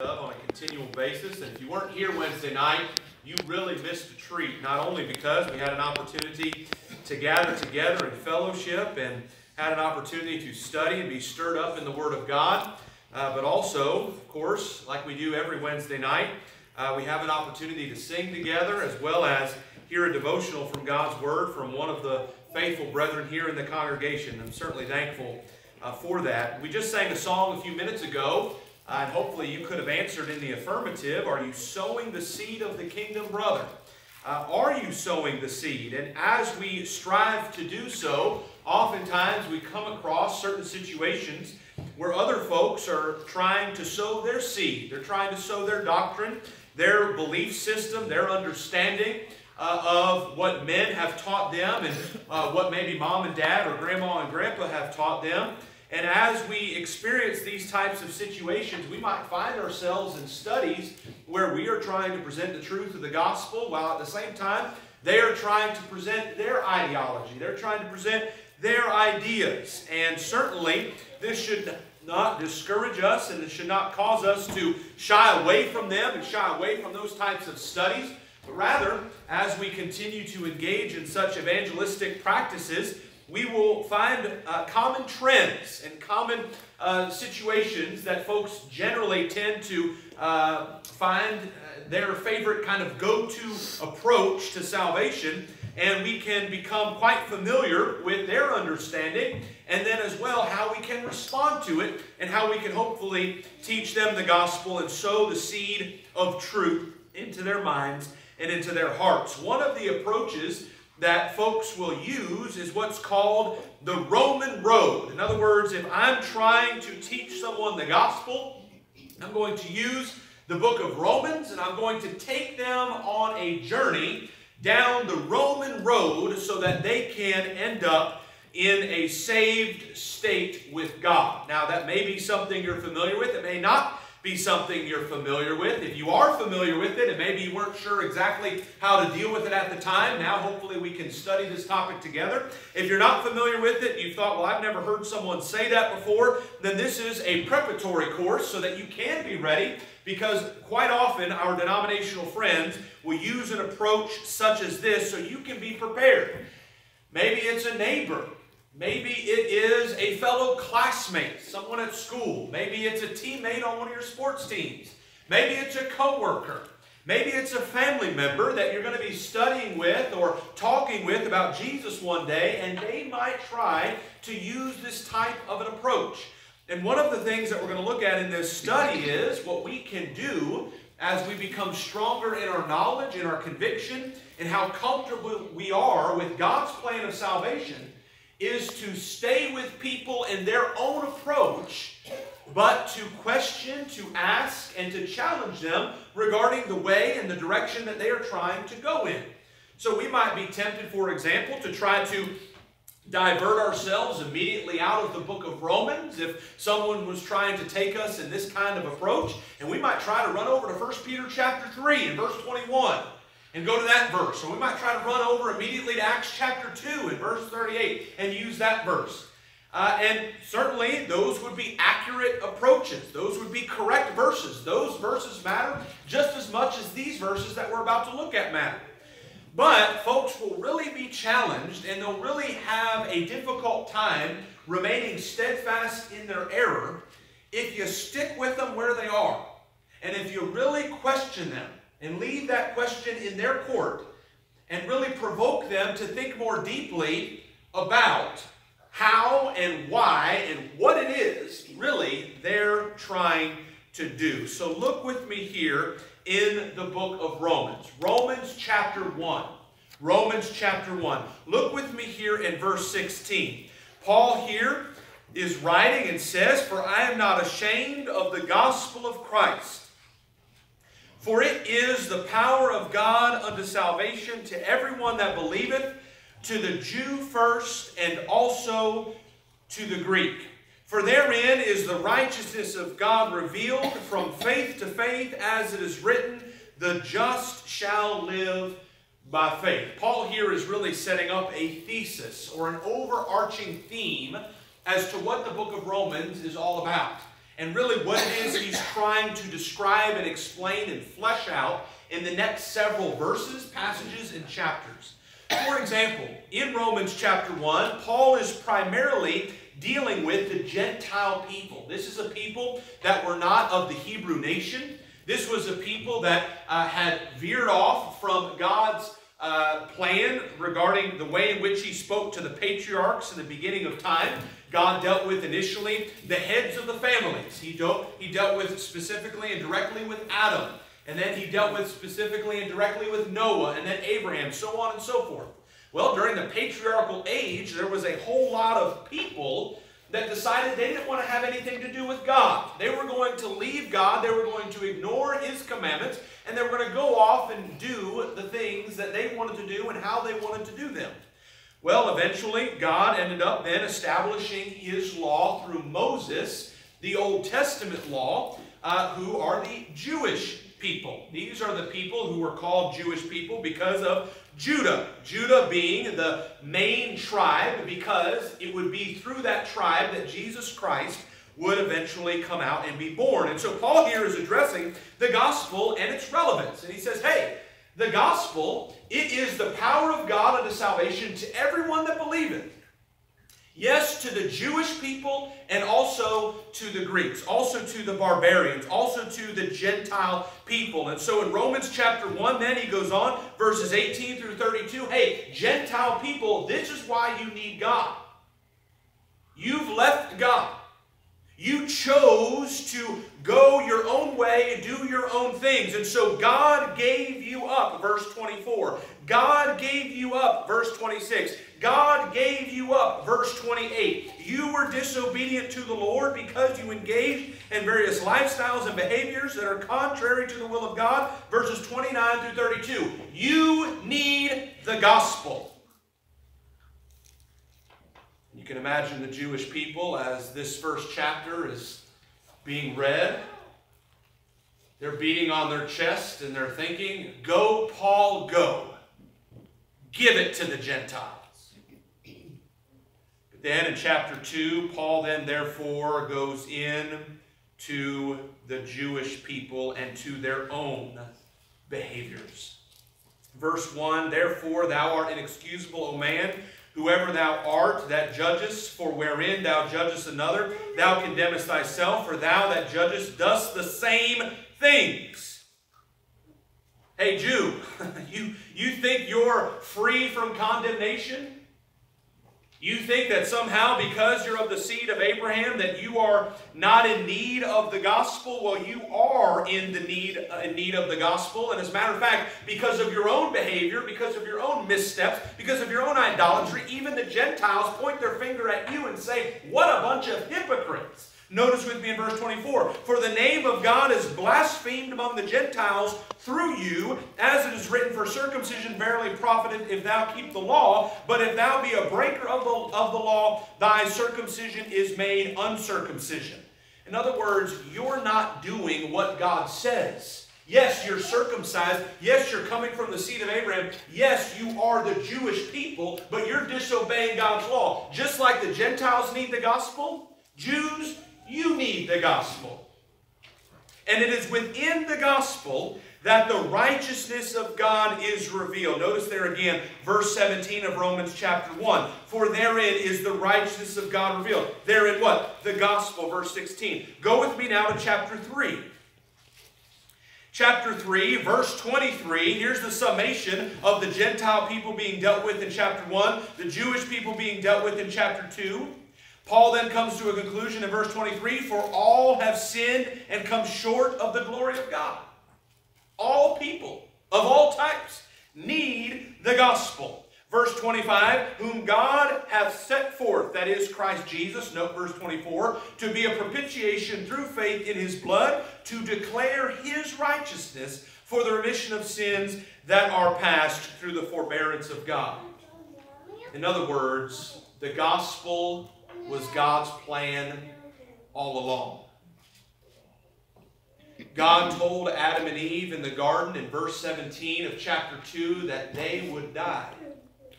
on a continual basis. And if you weren't here Wednesday night, you really missed a treat. Not only because we had an opportunity to gather together in fellowship and had an opportunity to study and be stirred up in the Word of God, uh, but also, of course, like we do every Wednesday night, uh, we have an opportunity to sing together as well as hear a devotional from God's Word from one of the faithful brethren here in the congregation. I'm certainly thankful uh, for that. We just sang a song a few minutes ago and hopefully you could have answered in the affirmative. Are you sowing the seed of the kingdom, brother? Uh, are you sowing the seed? And as we strive to do so, oftentimes we come across certain situations where other folks are trying to sow their seed. They're trying to sow their doctrine, their belief system, their understanding uh, of what men have taught them and uh, what maybe mom and dad or grandma and grandpa have taught them. And as we experience these types of situations, we might find ourselves in studies where we are trying to present the truth of the gospel while at the same time they are trying to present their ideology. They're trying to present their ideas. And certainly, this should not discourage us and it should not cause us to shy away from them and shy away from those types of studies. But rather, as we continue to engage in such evangelistic practices, we will find uh, common trends and common uh, situations that folks generally tend to uh, find uh, their favorite kind of go-to approach to salvation and we can become quite familiar with their understanding and then as well how we can respond to it and how we can hopefully teach them the gospel and sow the seed of truth into their minds and into their hearts. One of the approaches that folks will use is what's called the Roman road. In other words, if I'm trying to teach someone the gospel, I'm going to use the book of Romans and I'm going to take them on a journey down the Roman road so that they can end up in a saved state with God. Now, that may be something you're familiar with. It may not be something you're familiar with. If you are familiar with it and maybe you weren't sure exactly how to deal with it at the time, now hopefully we can study this topic together. If you're not familiar with it, you thought, well, I've never heard someone say that before, then this is a preparatory course so that you can be ready because quite often our denominational friends will use an approach such as this so you can be prepared. Maybe it's a neighbor Maybe it is a fellow classmate, someone at school. Maybe it's a teammate on one of your sports teams. Maybe it's a coworker. Maybe it's a family member that you're going to be studying with or talking with about Jesus one day, and they might try to use this type of an approach. And one of the things that we're going to look at in this study is what we can do as we become stronger in our knowledge, in our conviction, and how comfortable we are with God's plan of salvation is to stay with people in their own approach, but to question, to ask, and to challenge them regarding the way and the direction that they are trying to go in. So we might be tempted, for example, to try to divert ourselves immediately out of the book of Romans if someone was trying to take us in this kind of approach. And we might try to run over to 1 Peter chapter 3 and verse 21 and go to that verse. Or we might try to run over immediately to Acts chapter 2 and verse 38 and use that verse. Uh, and certainly those would be accurate approaches. Those would be correct verses. Those verses matter just as much as these verses that we're about to look at matter. But folks will really be challenged and they'll really have a difficult time remaining steadfast in their error if you stick with them where they are. And if you really question them and leave that question in their court and really provoke them to think more deeply about how and why and what it is really they're trying to do. So look with me here in the book of Romans. Romans chapter 1. Romans chapter 1. Look with me here in verse 16. Paul here is writing and says, For I am not ashamed of the gospel of Christ for it is the power of God unto salvation to everyone that believeth, to the Jew first, and also to the Greek. For therein is the righteousness of God revealed from faith to faith, as it is written, the just shall live by faith. Paul here is really setting up a thesis or an overarching theme as to what the book of Romans is all about. And really what it is he's trying to describe and explain and flesh out in the next several verses, passages, and chapters. For example, in Romans chapter 1, Paul is primarily dealing with the Gentile people. This is a people that were not of the Hebrew nation. This was a people that uh, had veered off from God's uh, plan regarding the way in which he spoke to the patriarchs in the beginning of time. God dealt with initially the heads of the families. He dealt, he dealt with specifically and directly with Adam. And then he dealt with specifically and directly with Noah and then Abraham, so on and so forth. Well, during the patriarchal age, there was a whole lot of people that decided they didn't want to have anything to do with God. They were going to leave God, they were going to ignore His commandments, and they were going to go off and do the things that they wanted to do and how they wanted to do them. Well, eventually, God ended up then establishing His law through Moses, the Old Testament law, uh, who are the Jewish people. These are the people who were called Jewish people because of Judah. Judah being the main tribe because it would be through that tribe that Jesus Christ would eventually come out and be born. And so Paul here is addressing the gospel and its relevance. And he says, hey, the gospel, it is the power of God unto salvation to everyone that believeth Yes, to the Jewish people and also to the Greeks, also to the barbarians, also to the Gentile people. And so in Romans chapter 1, then he goes on, verses 18 through 32. Hey, Gentile people, this is why you need God. You've left God. You chose to go your own way and do your own things. And so God gave you up, verse 24. God gave you up, verse 26. God gave you up. Verse 28. You were disobedient to the Lord because you engaged in various lifestyles and behaviors that are contrary to the will of God. Verses 29 through 32. You need the gospel. Can imagine the Jewish people as this first chapter is being read. They're beating on their chest and they're thinking, Go, Paul, go. Give it to the Gentiles. But Then in chapter 2, Paul then therefore goes in to the Jewish people and to their own behaviors. Verse 1 Therefore thou art inexcusable, O man, whoever thou art that judgest, for wherein thou judgest another, thou condemnest thyself, for thou that judgest dost the same things. Hey, Jew, you, you think you're free from condemnation? You think that somehow because you're of the seed of Abraham that you are not in need of the gospel? Well, you are in the need uh, in need of the gospel. And as a matter of fact, because of your own behavior, because of your own missteps, because of your own idolatry, even the Gentiles point their finger at you and say, "What a bunch of hypocrites." Notice with me in verse 24. For the name of God is blasphemed among the Gentiles through you, as it is written, For circumcision verily profited if thou keep the law, but if thou be a breaker of the, of the law, thy circumcision is made uncircumcision. In other words, you're not doing what God says. Yes, you're circumcised. Yes, you're coming from the seed of Abraham. Yes, you are the Jewish people, but you're disobeying God's law. Just like the Gentiles need the gospel, Jews you need the gospel. And it is within the gospel that the righteousness of God is revealed. Notice there again, verse 17 of Romans chapter 1. For therein is the righteousness of God revealed. Therein what? The gospel, verse 16. Go with me now to chapter 3. Chapter 3, verse 23, here's the summation of the Gentile people being dealt with in chapter 1, the Jewish people being dealt with in chapter 2. Paul then comes to a conclusion in verse 23 For all have sinned and come short of the glory of God. All people of all types need the gospel. Verse 25, whom God hath set forth, that is Christ Jesus, note verse 24, to be a propitiation through faith in his blood, to declare his righteousness for the remission of sins that are past through the forbearance of God. In other words, the gospel was God's plan all along. God told Adam and Eve in the garden in verse 17 of chapter 2 that they would die.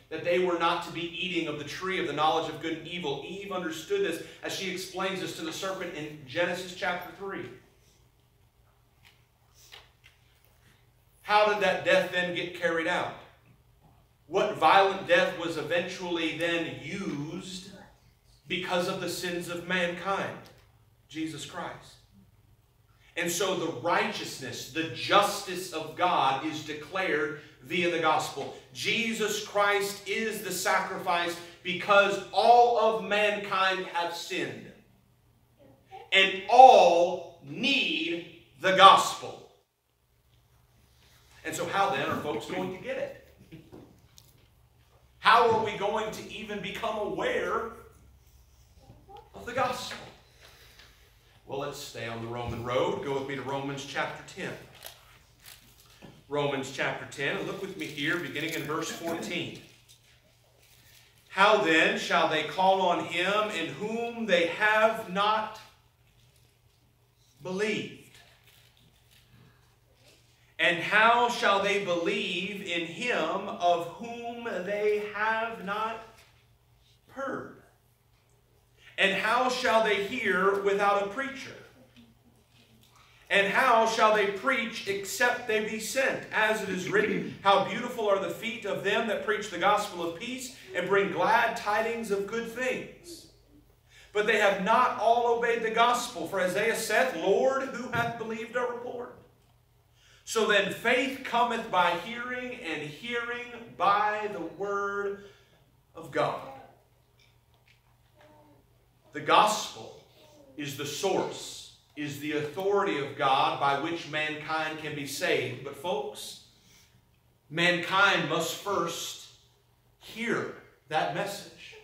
that they were not to be eating of the tree of the knowledge of good and evil. Eve understood this as she explains this to the serpent in Genesis chapter 3. How did that death then get carried out? What violent death was eventually then used because of the sins of mankind? Jesus Christ. And so the righteousness, the justice of God is declared via the gospel. Jesus Christ is the sacrifice because all of mankind have sinned. And all need the gospel. And so how then are folks going to get it? How are we going to even become aware of the gospel? Well, let's stay on the Roman road. Go with me to Romans chapter 10. Romans chapter 10, and look with me here, beginning in verse 14. How then shall they call on him in whom they have not believed? And how shall they believe in him of whom they have not heard? And how shall they hear without a preacher? And how shall they preach except they be sent? As it is written, How beautiful are the feet of them that preach the gospel of peace and bring glad tidings of good things. But they have not all obeyed the gospel. For Isaiah saith, Lord, who hath believed our report? So then faith cometh by hearing, and hearing by the word of God. The gospel is the source, is the authority of God by which mankind can be saved. But folks, mankind must first hear that message.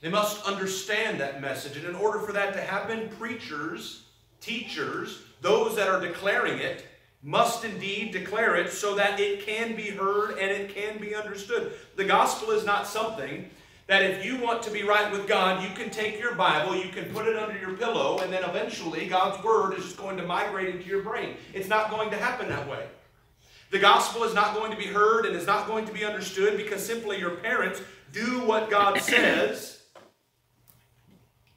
They must understand that message. And in order for that to happen, preachers, teachers, those that are declaring it, must indeed declare it so that it can be heard and it can be understood. The gospel is not something that if you want to be right with God, you can take your Bible, you can put it under your pillow, and then eventually God's Word is just going to migrate into your brain. It's not going to happen that way. The gospel is not going to be heard and is not going to be understood because simply your parents do what God says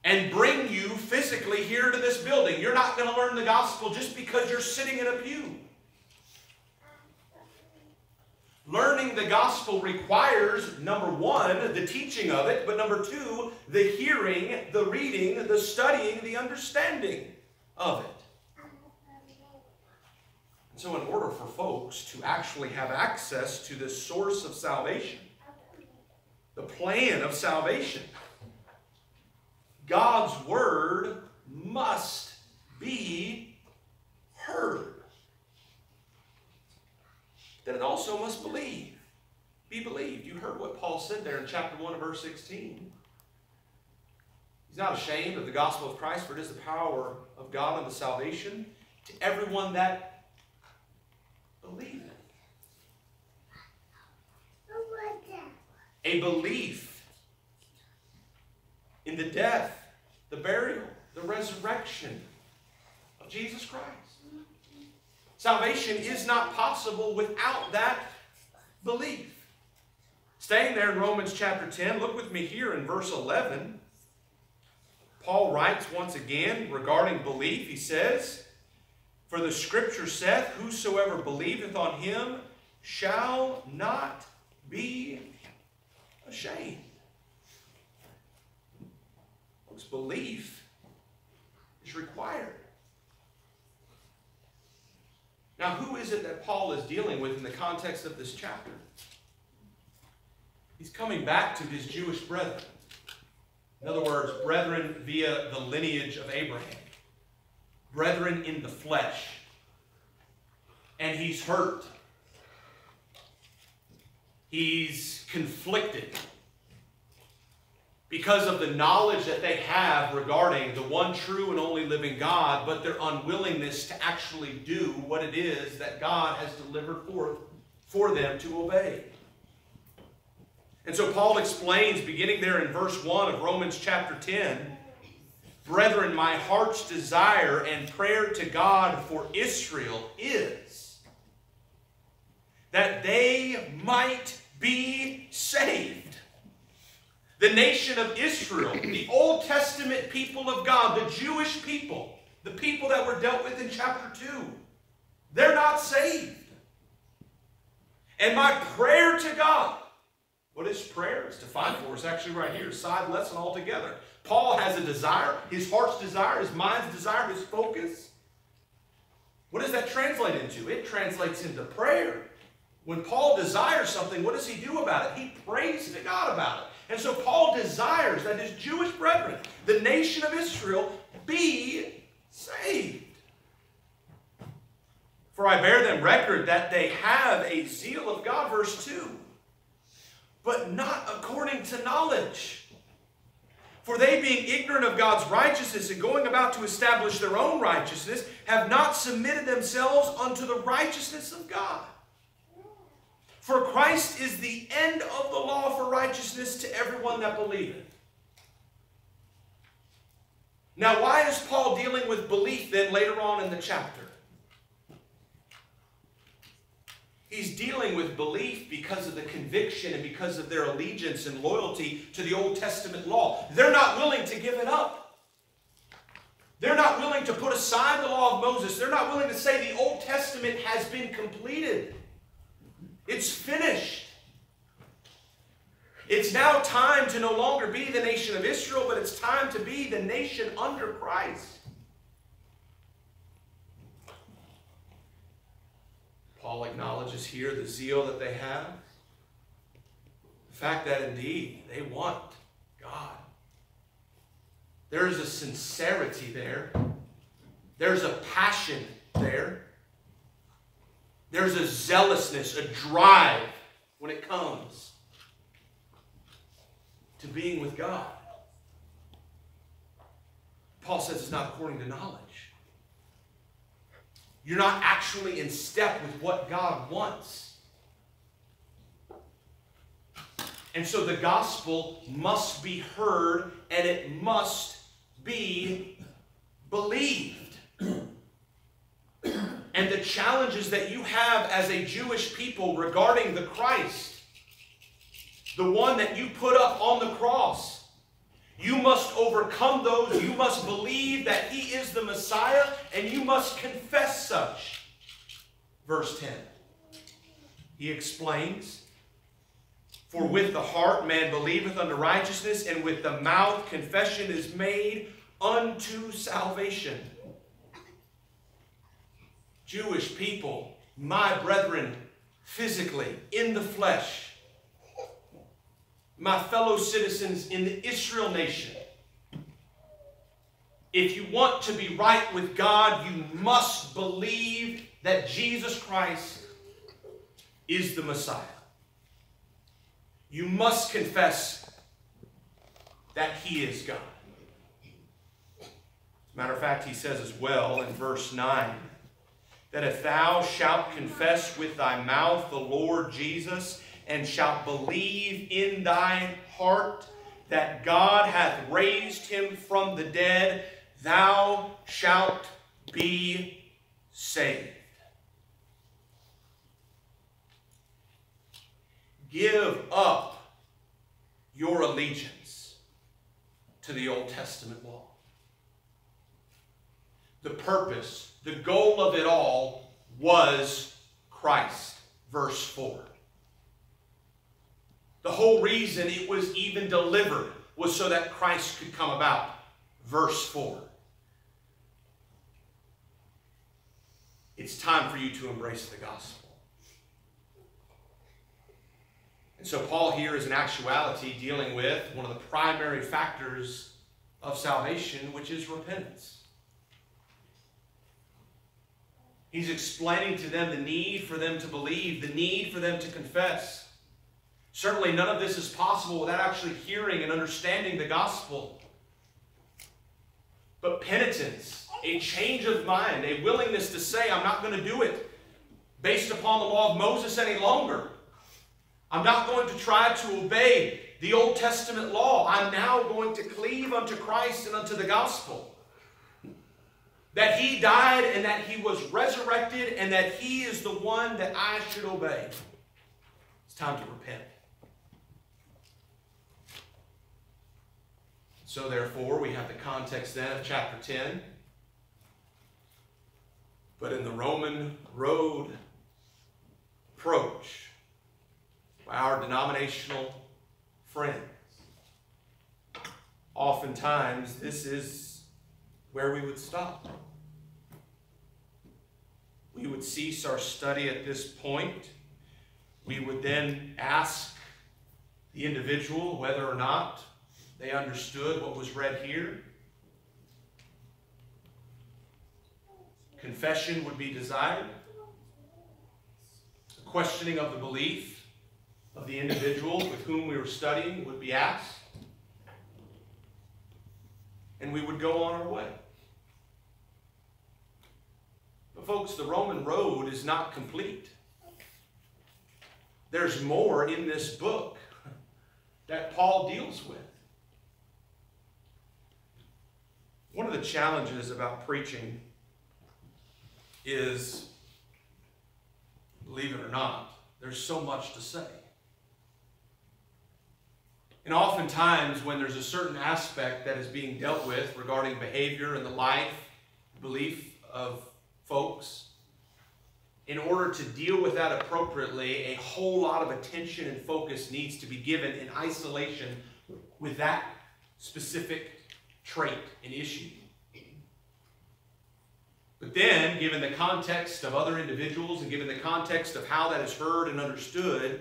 and bring you physically here to this building. You're not going to learn the gospel just because you're sitting in a pew. Learning the gospel requires, number one, the teaching of it, but number two, the hearing, the reading, the studying, the understanding of it. And so, in order for folks to actually have access to this source of salvation, the plan of salvation, God's word must be heard then it also must believe. Be believed. You heard what Paul said there in chapter 1 verse 16. He's not ashamed of the gospel of Christ, for it is the power of God unto salvation to everyone that believeth. A belief in the death, the burial, the resurrection of Jesus Christ. Salvation is not possible without that belief. Staying there in Romans chapter 10, look with me here in verse 11. Paul writes once again regarding belief. He says, For the scripture saith, Whosoever believeth on him shall not be ashamed. Folks, belief is required. Now, who is it that Paul is dealing with in the context of this chapter? He's coming back to his Jewish brethren. In other words, brethren via the lineage of Abraham, brethren in the flesh. And he's hurt. He's conflicted because of the knowledge that they have regarding the one true and only living God, but their unwillingness to actually do what it is that God has delivered forth for them to obey. And so Paul explains, beginning there in verse 1 of Romans chapter 10, Brethren, my heart's desire and prayer to God for Israel is that they might be saved. The nation of Israel, the Old Testament people of God, the Jewish people, the people that were dealt with in chapter 2, they're not saved. And my prayer to God, what is prayer? It's defined for us actually right here, side lesson altogether. Paul has a desire, his heart's desire, his mind's desire, his focus. What does that translate into? It translates into prayer. When Paul desires something, what does he do about it? He prays to God about it. And so Paul desires that his Jewish brethren, the nation of Israel, be saved. For I bear them record that they have a zeal of God, verse 2, but not according to knowledge. For they, being ignorant of God's righteousness and going about to establish their own righteousness, have not submitted themselves unto the righteousness of God. For Christ is the end of the law for righteousness to everyone that believeth. Now, why is Paul dealing with belief then later on in the chapter? He's dealing with belief because of the conviction and because of their allegiance and loyalty to the Old Testament law. They're not willing to give it up. They're not willing to put aside the law of Moses. They're not willing to say the Old Testament has been completed. It's finished. It's now time to no longer be the nation of Israel, but it's time to be the nation under Christ. Paul acknowledges here the zeal that they have. The fact that indeed they want God. There is a sincerity there. There's a passion there. There's a zealousness, a drive when it comes to being with God. Paul says it's not according to knowledge. You're not actually in step with what God wants. And so the gospel must be heard and it must be believed. and the challenges that you have as a Jewish people regarding the Christ, the one that you put up on the cross, you must overcome those. You must believe that he is the Messiah, and you must confess such. Verse 10. He explains, For with the heart man believeth unto righteousness, and with the mouth confession is made unto salvation. Jewish people, my brethren, physically, in the flesh, my fellow citizens in the Israel nation. If you want to be right with God, you must believe that Jesus Christ is the Messiah. You must confess that He is God. As a matter of fact, he says as well in verse 9 that if thou shalt confess with thy mouth the Lord Jesus and shalt believe in thine heart that God hath raised him from the dead, thou shalt be saved. Give up your allegiance to the Old Testament law. The purpose, the goal of it all was Christ. Verse 4. The whole reason it was even delivered was so that Christ could come about. Verse 4. It's time for you to embrace the gospel. And so Paul here is in actuality dealing with one of the primary factors of salvation, which is repentance. He's explaining to them the need for them to believe, the need for them to confess. Certainly, none of this is possible without actually hearing and understanding the gospel. But penitence, a change of mind, a willingness to say, I'm not going to do it based upon the law of Moses any longer. I'm not going to try to obey the Old Testament law. I'm now going to cleave unto Christ and unto the gospel that he died and that he was resurrected and that he is the one that I should obey. It's time to repent. So, therefore, we have the context then of chapter 10. But in the Roman road approach by our denominational friends, oftentimes this is where we would stop. We would cease our study at this point. We would then ask the individual whether or not they understood what was read here. Confession would be desired. The questioning of the belief of the individual with whom we were studying would be asked. And we would go on our way. But, folks, the Roman road is not complete. There's more in this book that Paul deals with. One of the challenges about preaching is, believe it or not, there's so much to say. And oftentimes, when there's a certain aspect that is being dealt with regarding behavior and the life, belief of folks, in order to deal with that appropriately, a whole lot of attention and focus needs to be given in isolation with that specific trait and issue. But then, given the context of other individuals and given the context of how that is heard and understood,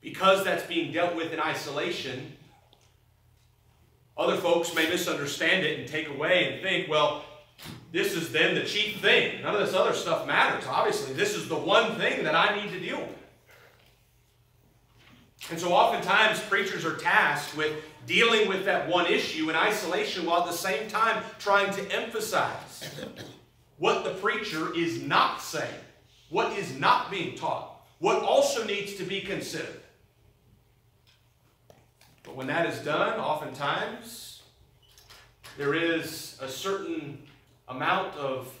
because that's being dealt with in isolation, other folks may misunderstand it and take away and think, well, this is then the chief thing. None of this other stuff matters. Obviously, this is the one thing that I need to deal with. And so oftentimes preachers are tasked with dealing with that one issue in isolation while at the same time trying to emphasize what the preacher is not saying, what is not being taught, what also needs to be considered. But when that is done, oftentimes there is a certain amount of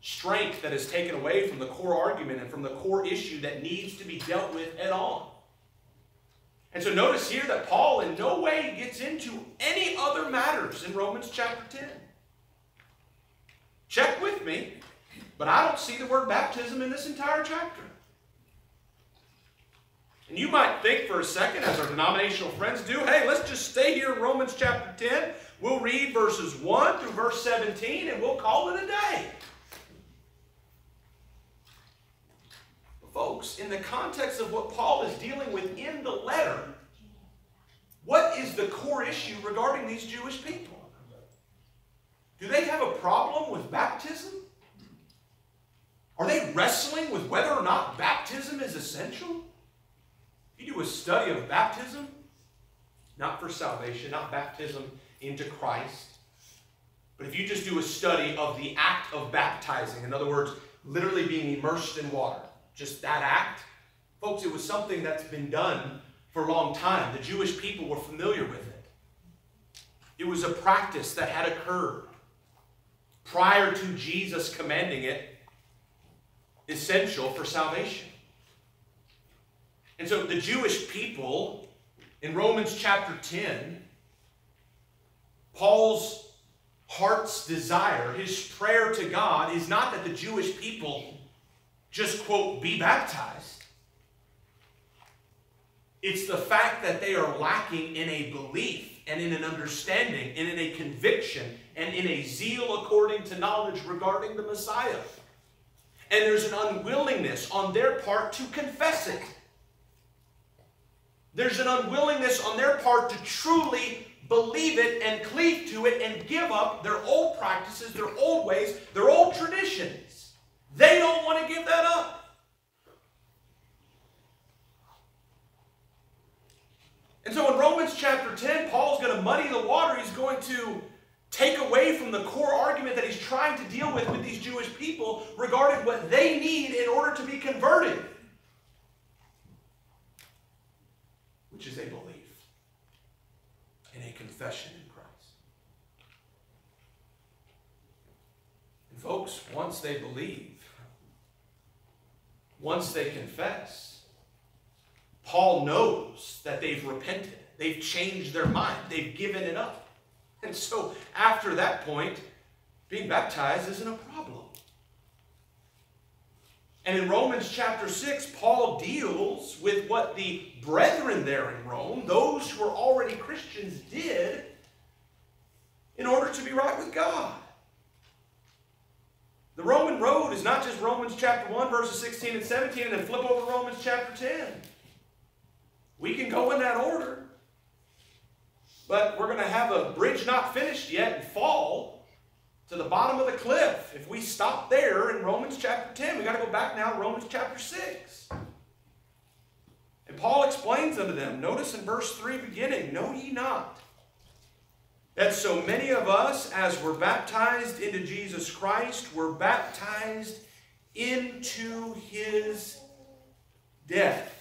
strength that is taken away from the core argument and from the core issue that needs to be dealt with at all. And so notice here that Paul in no way gets into any other matters in Romans chapter 10. Check with me, but I don't see the word baptism in this entire chapter. And you might think for a second, as our denominational friends do, hey, let's just stay here in Romans chapter 10. We'll read verses 1 through verse 17 and we'll call it a day. folks, in the context of what Paul is dealing with in the letter, what is the core issue regarding these Jewish people? Do they have a problem with baptism? Are they wrestling with whether or not baptism is essential? If you do a study of baptism, not for salvation, not baptism into Christ, but if you just do a study of the act of baptizing, in other words, literally being immersed in water, just that act, folks, it was something that's been done for a long time. The Jewish people were familiar with it. It was a practice that had occurred prior to Jesus commanding it, essential for salvation. And so the Jewish people in Romans chapter 10, Paul's heart's desire, his prayer to God, is not that the Jewish people just, quote, be baptized. It's the fact that they are lacking in a belief and in an understanding and in a conviction and in a zeal according to knowledge regarding the Messiah. And there's an unwillingness on their part to confess it. There's an unwillingness on their part to truly believe it and cleave to it and give up their old practices, their old ways, their old traditions. They don't want to give that up. And so in Romans chapter 10, Paul's going to muddy the water. He's going to take away from the core argument that he's trying to deal with with these Jewish people regarding what they need in order to be converted, which is a belief and a confession in Christ. And folks, once they believe, once they confess, Paul knows that they've repented. They've changed their mind. They've given it up. And so after that point, being baptized isn't a problem. And in Romans chapter 6, Paul deals with what the brethren there in Rome, those who were already Christians, did in order to be right with God. The Roman road is not just Romans chapter 1, verses 16 and 17, and then flip over Romans chapter 10. We can go in that order. But we're going to have a bridge not finished yet and fall to the bottom of the cliff. If we stop there in Romans chapter 10, we got to go back now to Romans chapter 6. And Paul explains unto them, notice in verse 3 beginning, Know ye not that so many of us, as were baptized into Jesus Christ, were baptized into his death?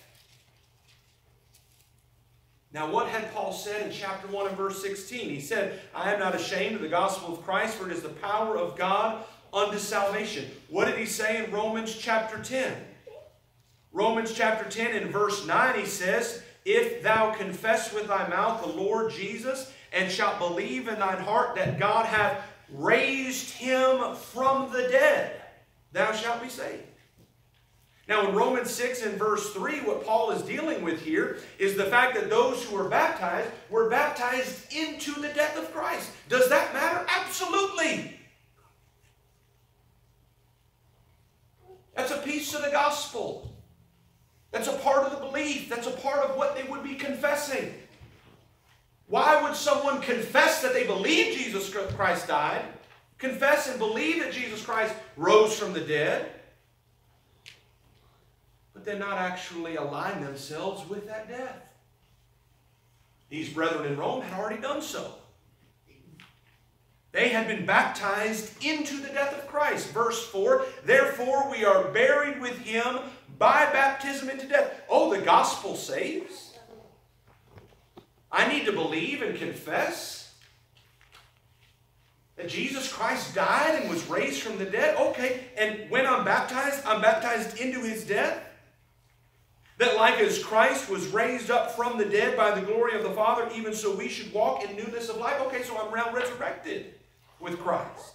Now, what had Paul said in chapter 1 and verse 16? He said, I am not ashamed of the gospel of Christ, for it is the power of God unto salvation. What did he say in Romans chapter 10? Romans chapter 10 in verse 9, he says, If thou confess with thy mouth the Lord Jesus, and shalt believe in thine heart that God hath raised him from the dead, thou shalt be saved. Now, in Romans 6 and verse 3, what Paul is dealing with here is the fact that those who were baptized were baptized into the death of Christ. Does that matter? Absolutely. That's a piece of the gospel. That's a part of the belief. That's a part of what they would be confessing. Why would someone confess that they believe Jesus Christ died, confess and believe that Jesus Christ rose from the dead, then not actually align themselves with that death. These brethren in Rome had already done so. They had been baptized into the death of Christ. Verse 4 Therefore we are buried with him by baptism into death. Oh, the gospel saves. I need to believe and confess that Jesus Christ died and was raised from the dead. Okay, and when I'm baptized, I'm baptized into his death. That like as Christ was raised up from the dead by the glory of the Father, even so we should walk in newness of life. Okay, so I'm now resurrected with Christ.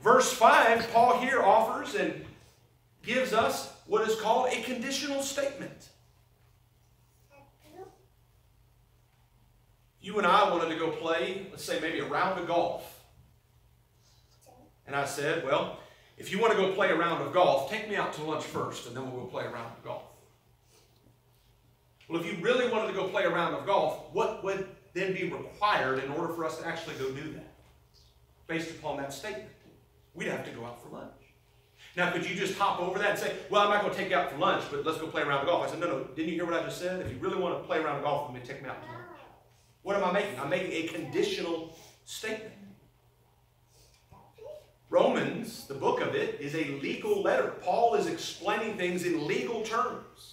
Verse 5, Paul here offers and gives us what is called a conditional statement. You and I wanted to go play, let's say maybe a round of golf. And I said, well, if you want to go play a round of golf, take me out to lunch first, and then we'll go play a round of golf. Well, if you really wanted to go play a round of golf, what would then be required in order for us to actually go do that? Based upon that statement, we'd have to go out for lunch. Now, could you just hop over that and say, well, I'm not going to take you out for lunch, but let's go play a round of golf? I said, no, no, didn't you hear what I just said? If you really want to play a round of golf with me, take me out to lunch. What am I making? I'm making a conditional statement. Romans, the book of it, is a legal letter. Paul is explaining things in legal terms.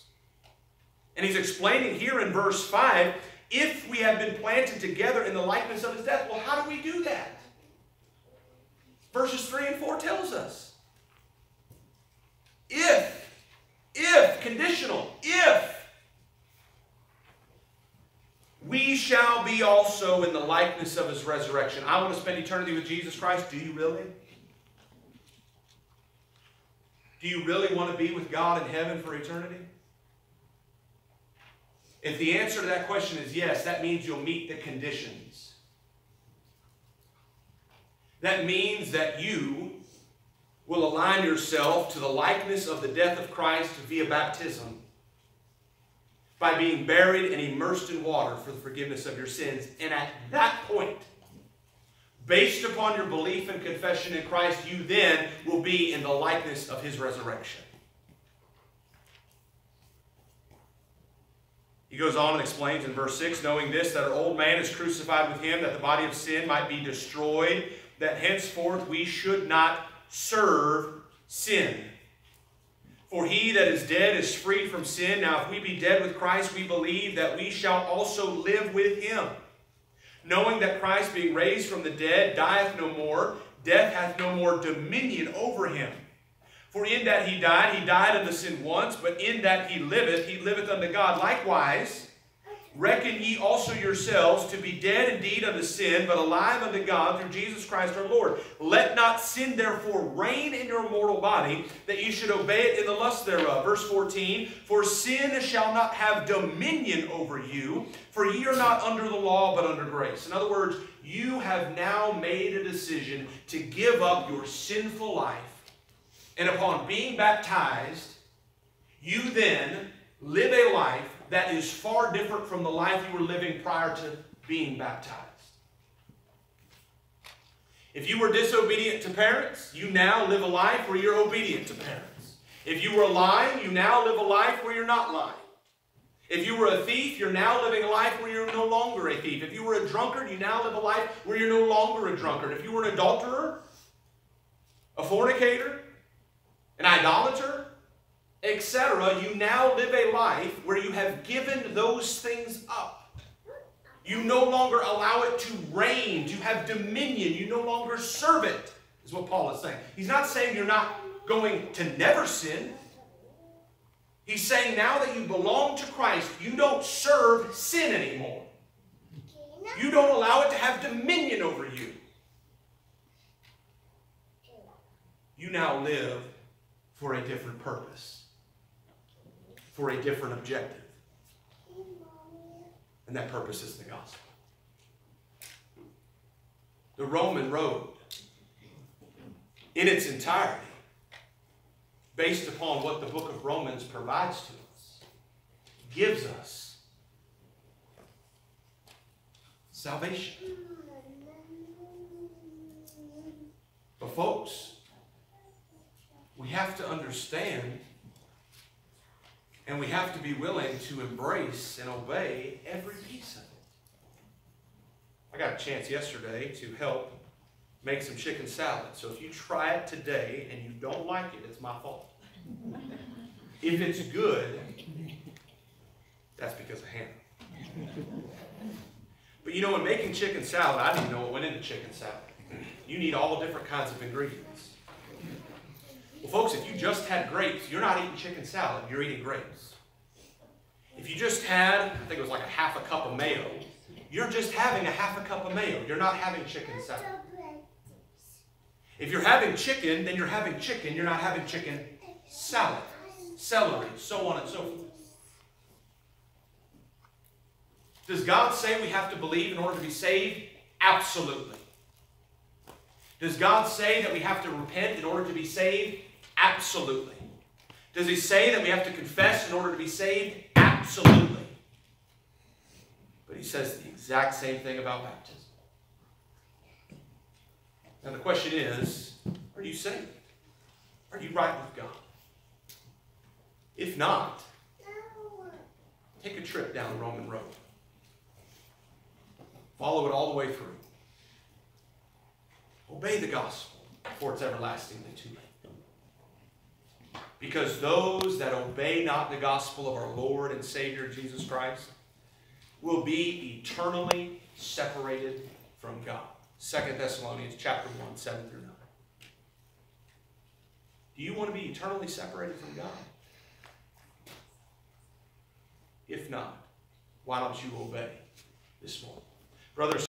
And he's explaining here in verse 5 if we have been planted together in the likeness of his death. Well, how do we do that? Verses 3 and 4 tells us. If, if, conditional, if we shall be also in the likeness of his resurrection. I want to spend eternity with Jesus Christ. Do you really? Do you really want to be with God in heaven for eternity? If the answer to that question is yes, that means you'll meet the conditions. That means that you will align yourself to the likeness of the death of Christ via baptism by being buried and immersed in water for the forgiveness of your sins. And at that point, based upon your belief and confession in Christ, you then will be in the likeness of his resurrection. He goes on and explains in verse 6 knowing this, that our old man is crucified with him, that the body of sin might be destroyed, that henceforth we should not serve sin. For he that is dead is freed from sin. Now, if we be dead with Christ, we believe that we shall also live with him. Knowing that Christ, being raised from the dead, dieth no more, death hath no more dominion over him. For in that he died, he died unto sin once, but in that he liveth, he liveth unto God. Likewise, Reckon ye also yourselves to be dead indeed unto sin, but alive unto God through Jesus Christ our Lord. Let not sin therefore reign in your mortal body, that ye should obey it in the lust thereof. Verse 14, For sin shall not have dominion over you, for ye are not under the law, but under grace. In other words, you have now made a decision to give up your sinful life. And upon being baptized, you then live a life that is far different from the life you were living prior to being baptized. If you were disobedient to parents, you now live a life where you're obedient to parents. If you were lying, you now live a life where you're not lying. If you were a thief, you're now living a life where you're no longer a thief. If you were a drunkard, you now live a life where you're no longer a drunkard. If you were an adulterer, a fornicator, an idolater, etc., you now live a life where you have given those things up. You no longer allow it to reign, to have dominion. You no longer serve it, is what Paul is saying. He's not saying you're not going to never sin. He's saying now that you belong to Christ, you don't serve sin anymore. You don't allow it to have dominion over you. You now live for a different purpose for a different objective. And that purpose is the gospel. The Roman road, in its entirety, based upon what the book of Romans provides to us, gives us salvation. But, folks, we have to understand and we have to be willing to embrace and obey every piece of it. I got a chance yesterday to help make some chicken salad. So if you try it today and you don't like it, it's my fault. If it's good, that's because of Hannah. But you know, in making chicken salad, I didn't know what went into chicken salad. You need all different kinds of ingredients. Well, folks, if you just had grapes, you're not eating chicken salad, you're eating grapes. If you just had, I think it was like a half a cup of mayo, you're just having a half a cup of mayo. You're not having chicken salad. If you're having chicken, then you're having chicken. You're not having chicken salad, celery, so on and so forth. Does God say we have to believe in order to be saved? Absolutely. Does God say that we have to repent in order to be saved? Absolutely. Does he say that we have to confess in order to be saved? Absolutely. But he says the exact same thing about baptism. Now the question is, are you saved? Are you right with God? If not, take a trip down the Roman road. Follow it all the way through. Obey the gospel, for it's everlastingly too late. Because those that obey not the gospel of our Lord and Savior Jesus Christ will be eternally separated from God. 2 Thessalonians chapter 1, 7 through 9. Do you want to be eternally separated from God? If not, why don't you obey this morning? Brothers,